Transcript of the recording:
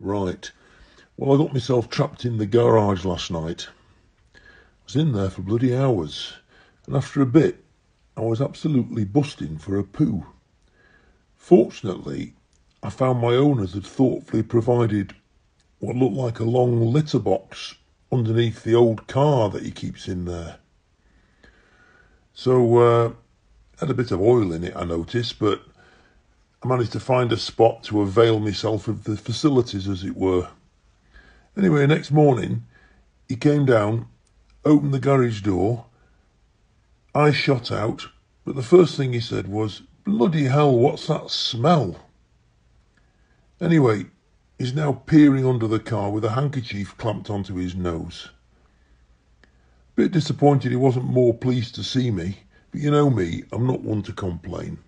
Right. Well, I got myself trapped in the garage last night. I was in there for bloody hours, and after a bit, I was absolutely busting for a poo. Fortunately, I found my owners had thoughtfully provided what looked like a long litter box underneath the old car that he keeps in there. So, uh, had a bit of oil in it, I noticed, but I managed to find a spot to avail myself of the facilities, as it were. Anyway, next morning, he came down, opened the garage door. I shot out, but the first thing he said was, Bloody hell, what's that smell? Anyway, he's now peering under the car with a handkerchief clamped onto his nose. Bit disappointed he wasn't more pleased to see me, but you know me, I'm not one to complain.